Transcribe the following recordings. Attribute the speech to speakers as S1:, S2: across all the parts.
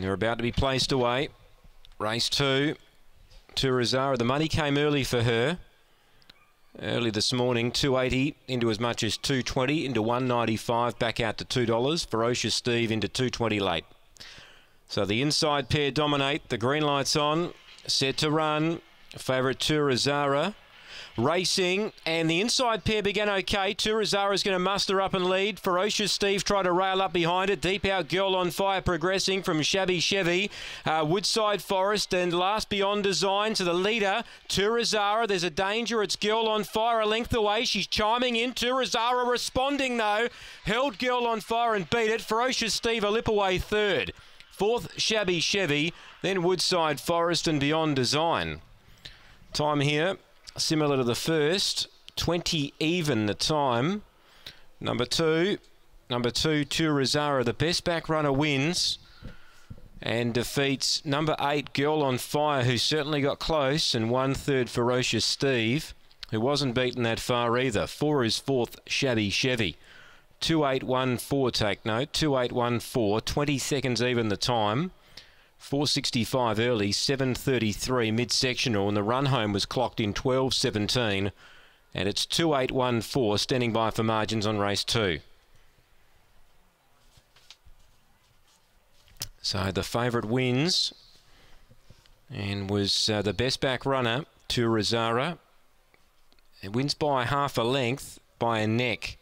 S1: They're about to be placed away. Race two Turazara. The money came early for her. Early this morning, 280 into as much as 220 into 195, back out to $2. Ferocious Steve into 220 late. So the inside pair dominate. The green light's on. Set to run. Favourite Turazara racing, and the inside pair began okay. Turazara is going to muster up and lead. Ferocious Steve tried to rail up behind it. Deep Out Girl on Fire progressing from Shabby Chevy. Uh, Woodside Forest and last beyond design to the leader, Turazara. There's a danger. It's Girl on Fire a length away. She's chiming in. Turazara responding though. Held Girl on Fire and beat it. Ferocious Steve a lip away third. Fourth, Shabby Chevy. Then Woodside Forest and Beyond Design. Time here similar to the first. 20 even the time. Number two, number two, Turazara, the best back runner wins and defeats number eight, Girl on Fire, who certainly got close, and one third, Ferocious Steve, who wasn't beaten that far either. Four is fourth, Shabby Chevy. 2814, take note, 2814, 20 seconds even the time. 465 early, 733 mid-sectional, and the run home was clocked in 12.17, and it's 2814 standing by for margins on race two. So the favourite wins and was uh, the best back runner Turazara. It wins by half a length by a neck.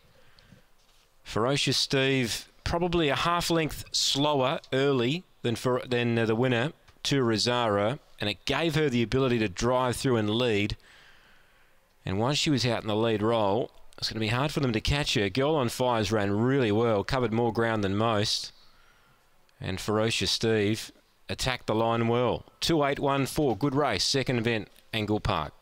S1: Ferocious Steve probably a half length slower early than for than uh, the winner Turazara, and it gave her the ability to drive through and lead. And once she was out in the lead role, it's going to be hard for them to catch her. Girl on Fires ran really well, covered more ground than most. And Ferocious Steve attacked the line well. 2814, good race, second event, Angle Park.